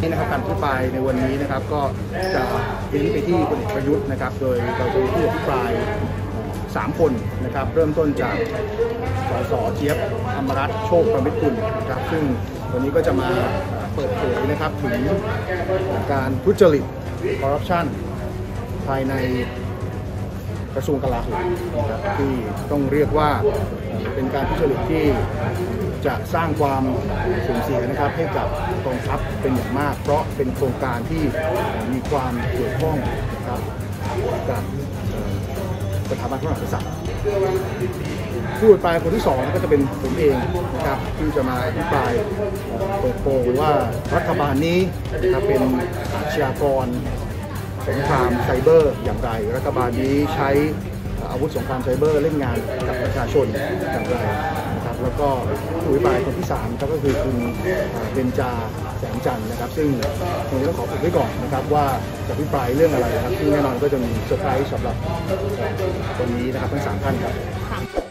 นี่นะครับการพูดไปรายในวันนี้นะครับก็จะเน้นไปที่พลเอกประยุทธ์นะครับ โดยเราจะมีผู้อภิปรายสามคนนะครับ เริ่มต้นจากสสเจี๊ยบอมรัตน์โชคประมิตรกุลนะครับซึ่งวันนี้ก็จะมาเปิดเผยนะครับถึงการทุจริตคอร์รัปชันภายใน กระทรวงกลาโหมนะครับที่ต้องเรียกว่าเป็นการทุจริตที่จะสร้างความสูญเสียนะครับให้กับกองทัพเป็นอย่างมาก เพราะเป็นโครงการที่มีความเกี่ยวข้องนะครับกับสถาบันพระมหากษัตริย์ผู้อภิปรายคนที่สองก็จะเป็นผมเองนะครับที่จะมาอภิปรายเปิดโปงว่ารัฐบาลนี้นะครับเป็นอาชญากร งครามไซเบอร์อย่างไร รัฐบาลนี้ใช้อาวุธสงครามไซเบอร์เล่นงานกับประชาชนอย่างไรนะครับแล้วก็ผู้อภิปรายคนที่3ครับก็คือคุณเบญจาแสงจันทร์นะครับ ซึ่งผมต้องขออุบไว้ก่อนนะครับ ว่าจะอภิปรายเรื่องอะไรนะครับซึ่งแน่นอนก็จะมีเซอร์ไพรส์สำหรับวันนี้นะครับทั้งสามท่านครับ